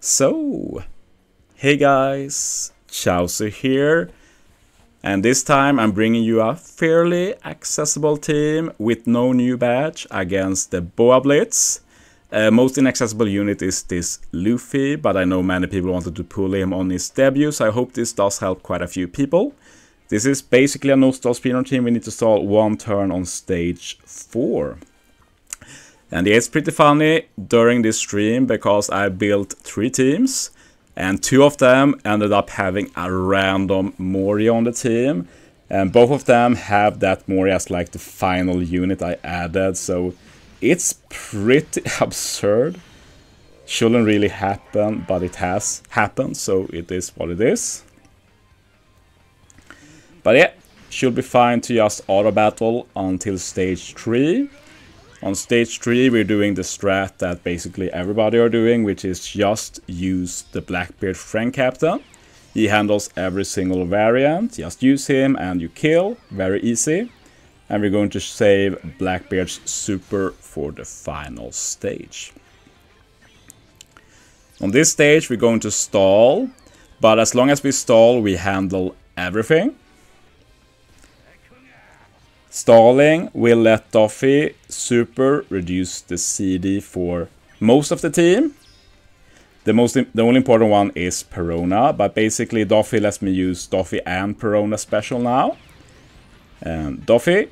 So, hey guys, Chauzu here. And this time I'm bringing you a fairly accessible team with no new badge against the Boa Blitz. Uh, most inaccessible unit is this Luffy, but I know many people wanted to pull him on his debut, so I hope this does help quite a few people. This is basically a no-stall speedrun team, we need to stall one turn on stage 4. And it's pretty funny during this stream because I built three teams and two of them ended up having a random Moria on the team. And both of them have that Moria as like the final unit I added. So it's pretty absurd. Shouldn't really happen, but it has happened. So it is what it is. But yeah, should be fine to just auto battle until stage 3. On stage 3 we're doing the strat that basically everybody are doing, which is just use the Blackbeard friend captain. He handles every single variant, just use him and you kill, very easy. And we're going to save Blackbeard's super for the final stage. On this stage we're going to stall, but as long as we stall we handle everything. Stalling will let Doffy super reduce the CD for most of the team. The most the only important one is Perona, but basically Doffy lets me use Doffy and Perona special now. And Doffy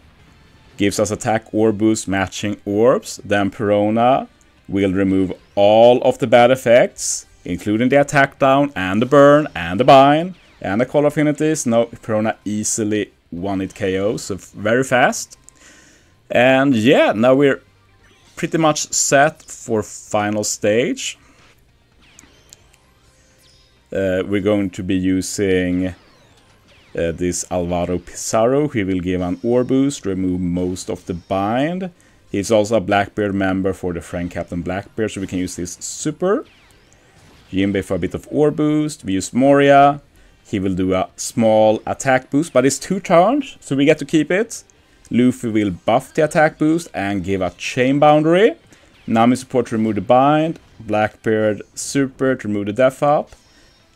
gives us attack orb boost matching orbs. Then Perona will remove all of the bad effects, including the attack down and the burn and the bind and the call affinities. No, Perona easily one hit KO, so very fast. And yeah, now we're pretty much set for final stage. Uh, we're going to be using uh, this Alvaro Pizarro. He will give an orb boost, remove most of the bind. He's also a Blackbeard member for the friend Captain Blackbeard, so we can use this super. Jinbei for a bit of orb boost. We use Moria. He will do a small attack boost, but it's two turns, so we get to keep it. Luffy will buff the attack boost and give a chain boundary. Nami support to remove the bind. Blackbeard super to remove the def up.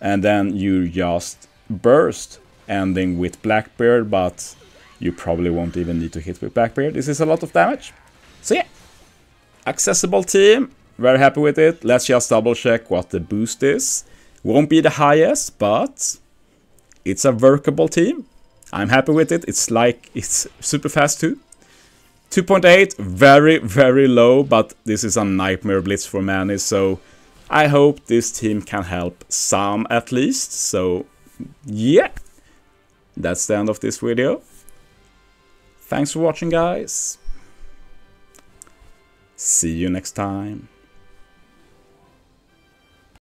And then you just burst, ending with Blackbeard, but you probably won't even need to hit with Blackbeard. This is a lot of damage. So yeah, accessible team, very happy with it. Let's just double check what the boost is. Won't be the highest, but it's a workable team. I'm happy with it. It's like, it's super fast too. 2.8, very, very low, but this is a nightmare blitz for many, so I hope this team can help some at least. So, yeah, that's the end of this video. Thanks for watching, guys. See you next time.